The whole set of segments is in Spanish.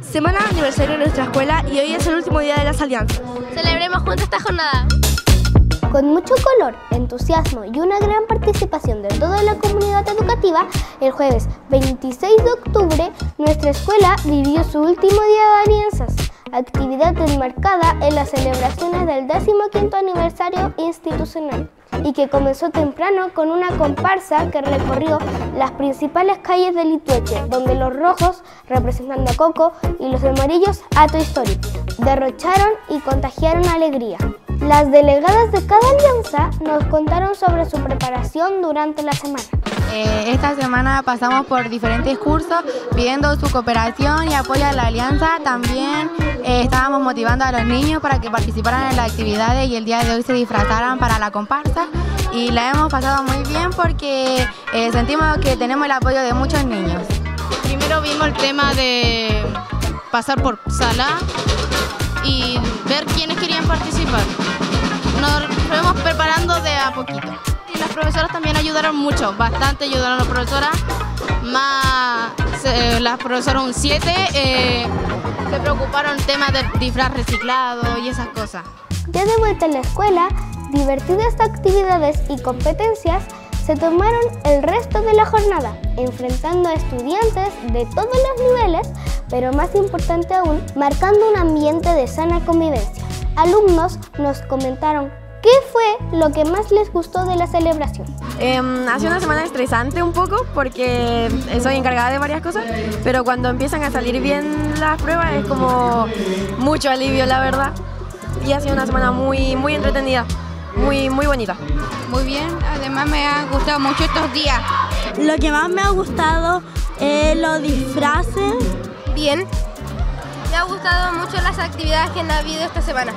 Semana de aniversario de nuestra escuela y hoy es el último día de las alianzas. Celebremos juntos esta jornada. Con mucho color, entusiasmo y una gran participación de toda la comunidad educativa, el jueves 26 de octubre nuestra escuela vivió su último día de alianzas, actividad enmarcada en las celebraciones del 15 aniversario institucional y que comenzó temprano con una comparsa que recorrió las principales calles de Litueche, donde los rojos, representando a Coco, y los amarillos a Toy Story, derrocharon y contagiaron alegría. Las delegadas de cada alianza nos contaron sobre su preparación durante la semana. Eh, esta semana pasamos por diferentes cursos pidiendo su cooperación y apoyo a la alianza. También eh, estábamos motivando a los niños para que participaran en las actividades y el día de hoy se disfrazaran para la comparsa. Y la hemos pasado muy bien porque eh, sentimos que tenemos el apoyo de muchos niños. Primero vimos el tema de pasar por sala y ver quiénes querían participar. Nos fuimos preparando de a poquito. Ayudaron mucho, bastante ayudaron las profesoras. Más las profesoras un 7 eh, se preocuparon temas del disfraz reciclado y esas cosas. Ya de vuelta en la escuela, divertidas actividades y competencias se tomaron el resto de la jornada, enfrentando a estudiantes de todos los niveles, pero más importante aún, marcando un ambiente de sana convivencia. Alumnos nos comentaron qué fue lo que más les gustó de la celebración. Eh, ha sido una semana estresante un poco porque soy encargada de varias cosas, pero cuando empiezan a salir bien las pruebas es como mucho alivio, la verdad. Y ha sido una semana muy, muy entretenida muy, muy bonita. Muy bien, además me ha gustado mucho estos días. Lo que más me ha gustado es los disfraces. Bien. Me ha gustado mucho las actividades que han habido esta semana.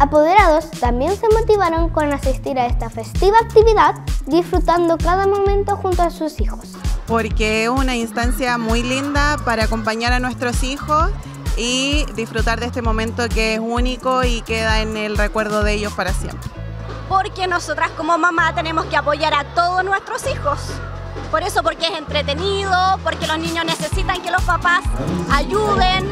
Apoderados también se motivaron con asistir a esta festiva actividad, disfrutando cada momento junto a sus hijos. Porque es una instancia muy linda para acompañar a nuestros hijos y disfrutar de este momento que es único y queda en el recuerdo de ellos para siempre porque nosotras como mamá tenemos que apoyar a todos nuestros hijos. Por eso, porque es entretenido, porque los niños necesitan que los papás ayuden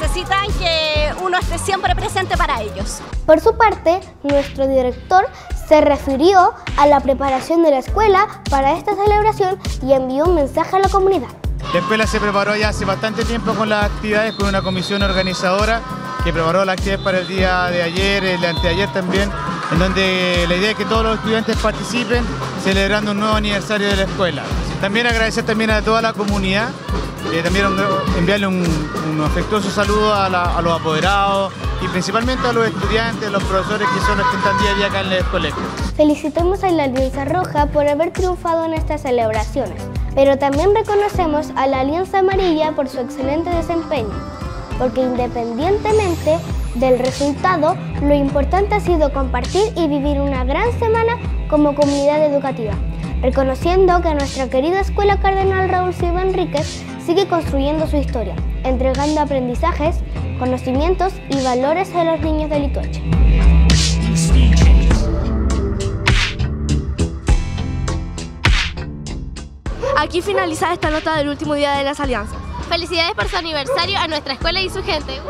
necesitan que uno esté siempre presente para ellos. Por su parte, nuestro director se refirió a la preparación de la escuela para esta celebración y envió un mensaje a la comunidad. La escuela se preparó ya hace bastante tiempo con las actividades, con una comisión organizadora que preparó las actividades para el día de ayer, el de anteayer también, en donde la idea es que todos los estudiantes participen celebrando un nuevo aniversario de la escuela. También agradecer también a toda la comunidad, eh, también enviarle un, afectuoso saludo a, los apoderados y principalmente a los estudiantes, a los profesores que son los que están día a día acá en el colegio. Felicitamos a la Alianza Roja por haber triunfado en estas celebraciones, pero también reconocemos a la Alianza Amarilla por su excelente desempeño, porque independientemente del resultado, lo importante ha sido compartir y vivir una gran semana como comunidad educativa, reconociendo que nuestra querida Escuela Cardenal Raúl Silva Enríquez sigue construyendo su historia, entregando aprendizajes, conocimientos y valores a los niños de Lituache. Aquí finaliza esta nota del último día de las alianzas. Felicidades por su aniversario a nuestra escuela y su gente.